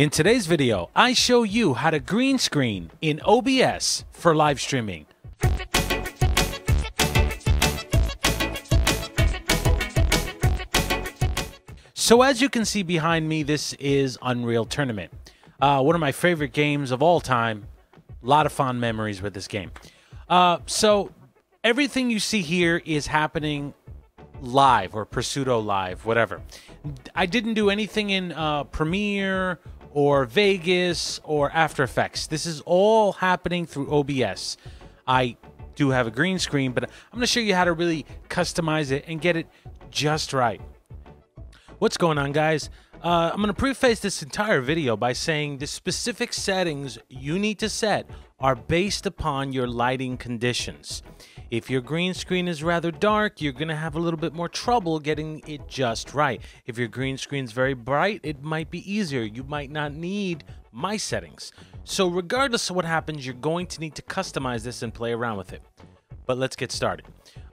In today's video, I show you how to green screen in OBS for live streaming. So as you can see behind me, this is Unreal Tournament. Uh, one of my favorite games of all time. A lot of fond memories with this game. Uh, so everything you see here is happening live or pseudo live, whatever. I didn't do anything in uh, Premiere or Vegas or After Effects. This is all happening through OBS. I do have a green screen, but I'm going to show you how to really customize it and get it just right. What's going on, guys? Uh, I'm going to preface this entire video by saying the specific settings you need to set are based upon your lighting conditions. If your green screen is rather dark, you're to have a little bit more trouble getting it just right. If your green screen is very bright, it might be easier. You might not need my settings. So regardless of what happens, you're going to need to customize this and play around with it. But let's get started.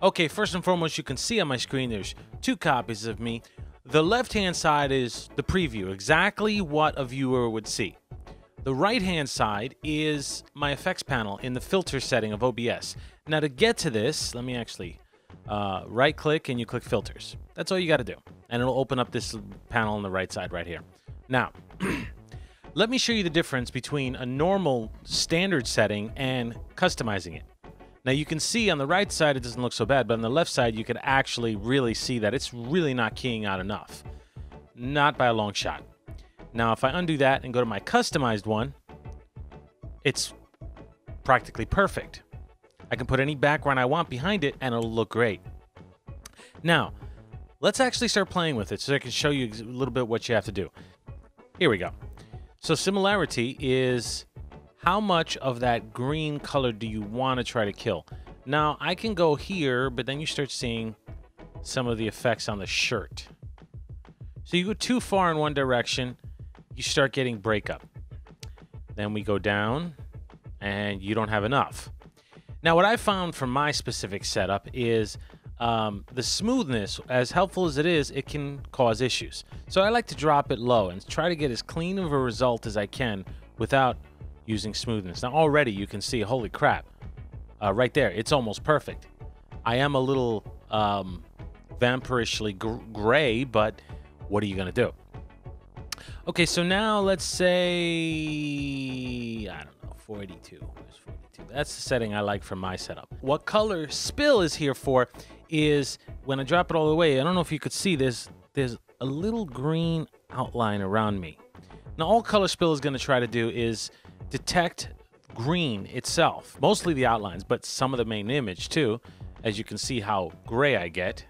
Okay, first and foremost, you can see on my screen there's two copies of me. The left-hand side is the preview, exactly what a viewer would see. The right-hand side is my effects panel in the filter setting of OBS. Now to get to this, let me actually uh, right-click and you click filters. That's all you got to do. And it'll open up this panel on the right side right here. Now, let me show you the difference between a normal standard setting and customizing it. Now you can see on the right side it doesn't look so bad, but on the left side you can actually really see that it's really not keying out enough. Not by a long shot. Now if I undo that and go to my customized one, it's practically perfect. I can put any background I want behind it and it'll look great. Now, let's actually start playing with it so I can show you a little bit what you have to do. Here we go. So similarity is how much of that green color do you want to try to kill? Now, I can go here, but then you start seeing some of the effects on the shirt. So you go too far in one direction, you start getting breakup. Then we go down, and you don't have enough. Now, what I found from my specific setup is um, the smoothness, as helpful as it is, it can cause issues. So I like to drop it low and try to get as clean of a result as I can without using smoothness. Now already you can see, holy crap, uh, right there, it's almost perfect. I am a little um, vampirishly gr gray, but what are you going to do? Okay, so now let's say, I don't know, 482. 482. That's the setting I like for my setup. What color spill is here for is when I drop it all the way, I don't know if you could see this, there's a little green outline around me. Now all color spill is going to try to do is detect green itself, mostly the outlines, but some of the main image too, as you can see how gray I get.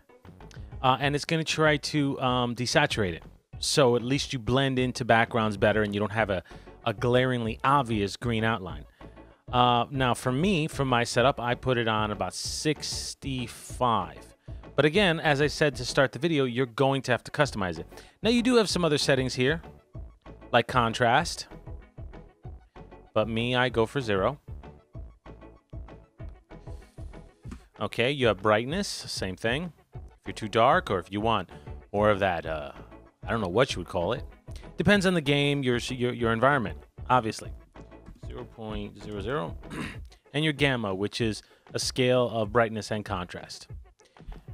Uh, and it's going to try to um, desaturate it. So at least you blend into backgrounds better and you don't have a, a glaringly obvious green outline. Uh, now for me, for my setup, I put it on about 65. But again, as I said to start the video, you're going to have to customize it. Now you do have some other settings here, like contrast. But me, I go for zero. Okay, you have brightness, same thing. If you're too dark or if you want more of that, uh, I don't know what you would call it. Depends on the game, your, your, your environment, obviously. 0 0.00. and your gamma, which is a scale of brightness and contrast.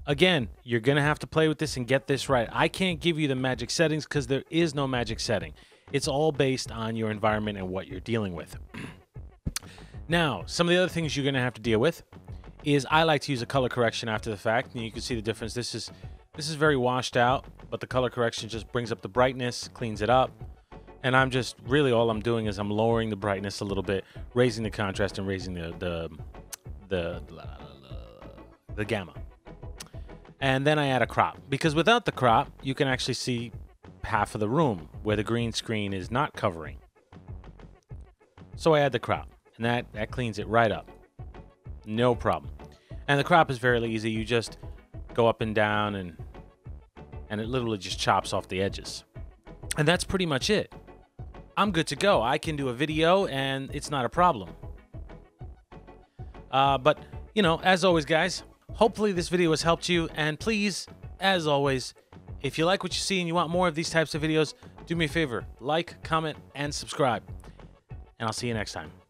Again, you're going to have to play with this and get this right. I can't give you the magic settings because there is no magic setting. It's all based on your environment and what you're dealing with. now, some of the other things you're going to have to deal with is I like to use a color correction after the fact, and you can see the difference. This is this is very washed out, but the color correction just brings up the brightness, cleans it up. And I'm just really all I'm doing is I'm lowering the brightness a little bit, raising the contrast and raising the the the, the, gamma. And then I add a crop because without the crop, you can actually see half of the room where the green screen is not covering. So I add the crop, and that, that cleans it right up. No problem. And the crop is fairly easy. You just go up and down, and, and it literally just chops off the edges. And that's pretty much it. I'm good to go. I can do a video, and it's not a problem. Uh, but, you know, as always, guys, hopefully this video has helped you. And please, as always, if you like what you see and you want more of these types of videos, do me a favor like, comment, and subscribe. And I'll see you next time.